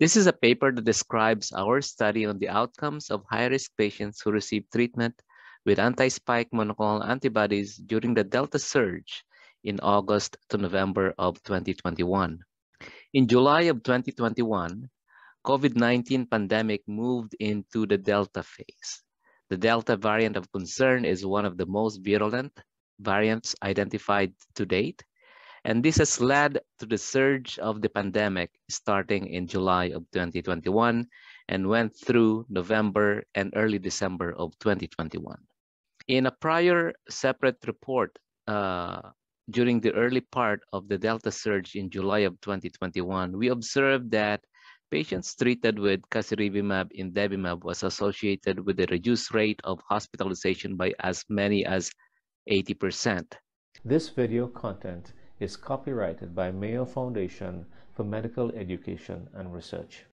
This is a paper that describes our study on the outcomes of high-risk patients who received treatment with anti-spike monoclonal antibodies during the Delta surge in August to November of 2021. In July of 2021, COVID-19 pandemic moved into the Delta phase. The Delta variant of concern is one of the most virulent variants identified to date, and this has led to the surge of the pandemic starting in July of 2021 and went through November and early December of 2021. In a prior separate report uh, during the early part of the Delta surge in July of 2021, we observed that patients treated with casirivimab imdevimab was associated with a reduced rate of hospitalization by as many as 80%. This video content is copyrighted by Mayo Foundation for Medical Education and Research.